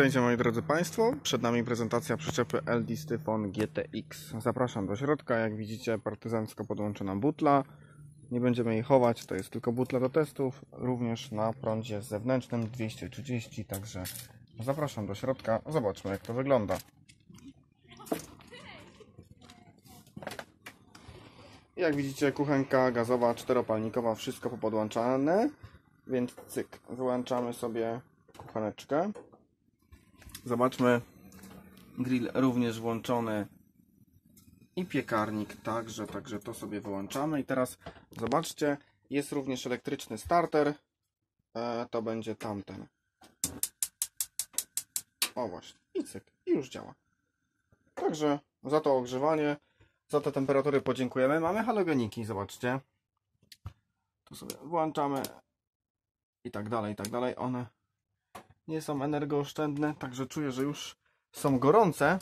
Cześć moi drodzy Państwo, przed nami prezentacja przyczepy LD Styfon GTX. Zapraszam do środka, jak widzicie partyzancko podłączona butla. Nie będziemy jej chować, to jest tylko butla do testów, również na prądzie zewnętrznym 230, także zapraszam do środka, zobaczmy jak to wygląda. Jak widzicie kuchenka gazowa, czteropalnikowa, wszystko popodłączane, więc cyk, wyłączamy sobie kucheneczkę. Zobaczmy, grill również włączony i piekarnik także, także to sobie wyłączamy. I teraz zobaczcie, jest również elektryczny starter, e, to będzie tamten. O właśnie, i cyk, i już działa. Także za to ogrzewanie, za te temperatury podziękujemy. Mamy halogeniki, zobaczcie. Tu sobie włączamy i tak dalej, i tak dalej. One nie są energooszczędne, także czuję, że już są gorące.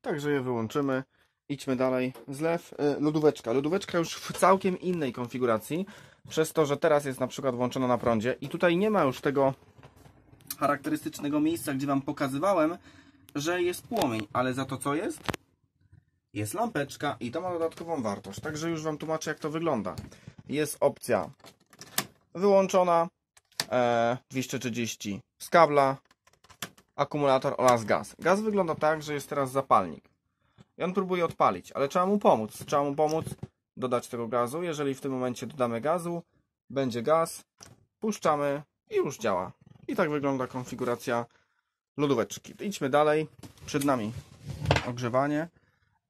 Także je wyłączymy. Idźmy dalej. Zlew, y, lodóweczka. Lodóweczka już w całkiem innej konfiguracji, przez to, że teraz jest na przykład włączona na prądzie i tutaj nie ma już tego charakterystycznego miejsca, gdzie Wam pokazywałem, że jest płomień, ale za to co jest? Jest lampeczka i to ma dodatkową wartość. Także już Wam tłumaczę, jak to wygląda. Jest opcja wyłączona, 230 z kabla, akumulator oraz gaz. Gaz wygląda tak, że jest teraz zapalnik. I on próbuje odpalić, ale trzeba mu pomóc. Trzeba mu pomóc dodać tego gazu. Jeżeli w tym momencie dodamy gazu, będzie gaz, puszczamy i już działa. I tak wygląda konfiguracja lodóweczki. Idźmy dalej. Przed nami ogrzewanie.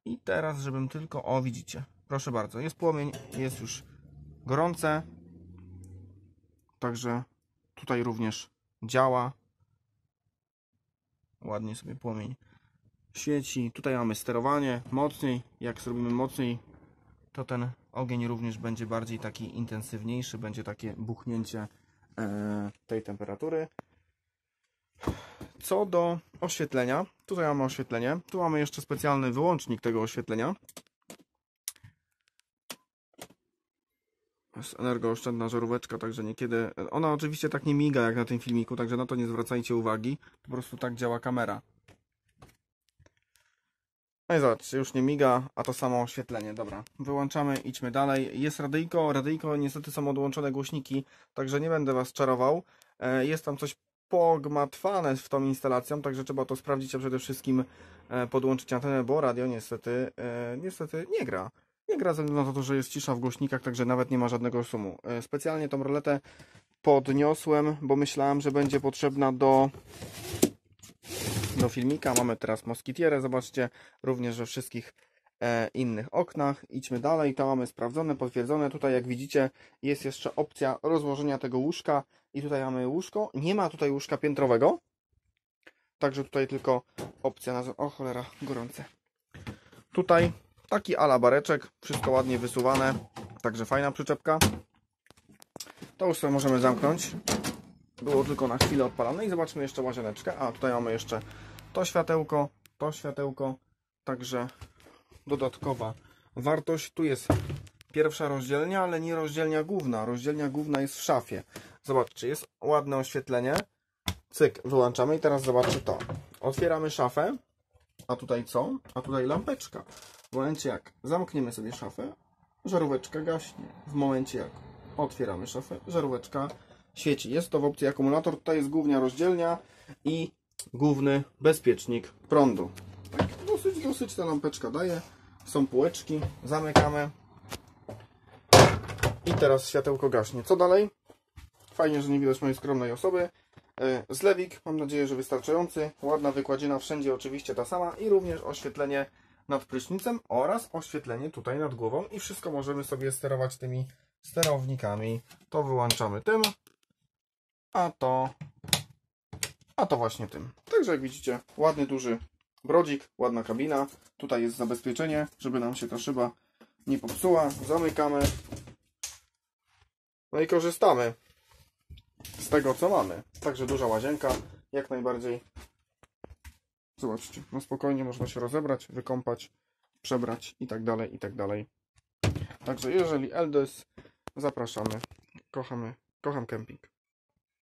I teraz, żebym tylko... O, widzicie. Proszę bardzo, jest płomień, jest już gorące. Także tutaj również działa. Ładnie sobie płomień świeci. Tutaj mamy sterowanie mocniej. Jak zrobimy mocniej, to ten ogień również będzie bardziej taki intensywniejszy. Będzie takie buchnięcie e, tej temperatury. Co do oświetlenia, tutaj mamy oświetlenie. Tu mamy jeszcze specjalny wyłącznik tego oświetlenia. Jest energooszczędna żaróweczka, także niekiedy... Ona oczywiście tak nie miga jak na tym filmiku, także na to nie zwracajcie uwagi. Po prostu tak działa kamera. No i zobaczcie, już nie miga, a to samo oświetlenie. Dobra, wyłączamy, idźmy dalej. Jest radyjko, radyjko niestety są odłączone głośniki, także nie będę Was czarował. E, jest tam coś pogmatwane w tą instalacją, także trzeba to sprawdzić, a przede wszystkim e, podłączyć antenę, bo radio niestety, e, niestety nie gra. Ze względu na to, że jest cisza w głośnikach, także nawet nie ma żadnego szumu. E, specjalnie tą roletę podniosłem, bo myślałem, że będzie potrzebna do, do filmika. Mamy teraz moskitierę, zobaczcie, również we wszystkich e, innych oknach. Idźmy dalej, to mamy sprawdzone, potwierdzone. Tutaj jak widzicie jest jeszcze opcja rozłożenia tego łóżka i tutaj mamy łóżko. Nie ma tutaj łóżka piętrowego, także tutaj tylko opcja na... O cholera, gorące. Tutaj Taki ala bareczek, wszystko ładnie wysuwane, także fajna przyczepka. To już sobie możemy zamknąć. Było tylko na chwilę odpalone i zobaczmy jeszcze łazieneczkę. A tutaj mamy jeszcze to światełko, to światełko, także dodatkowa wartość. Tu jest pierwsza rozdzielnia, ale nie rozdzielnia główna. Rozdzielnia główna jest w szafie. Zobaczcie, jest ładne oświetlenie. Cyk, wyłączamy i teraz zobaczcie to. Otwieramy szafę, a tutaj co? A tutaj lampeczka. W momencie jak zamkniemy sobie szafę, żaróweczka gaśnie. W momencie jak otwieramy szafę, żaróweczka świeci. Jest to w opcji akumulator. Tutaj jest głównia rozdzielnia i główny bezpiecznik prądu. Tak, dosyć, dosyć ta lampeczka daje. Są półeczki. Zamykamy. I teraz światełko gaśnie. Co dalej? Fajnie, że nie widać mojej skromnej osoby. E, zlewik, mam nadzieję, że wystarczający. Ładna wykładzina, wszędzie oczywiście ta sama i również oświetlenie nad prysznicem oraz oświetlenie tutaj nad głową i wszystko możemy sobie sterować tymi sterownikami. To wyłączamy tym, a to, a to właśnie tym. Także jak widzicie, ładny, duży brodzik, ładna kabina. Tutaj jest zabezpieczenie, żeby nam się ta szyba nie popsuła. Zamykamy. No i korzystamy z tego, co mamy. Także duża łazienka, jak najbardziej Zobaczcie, no spokojnie można się rozebrać, wykąpać, przebrać i tak dalej, i tak dalej. Także jeżeli LDS, zapraszamy. Kochamy, kocham kemping.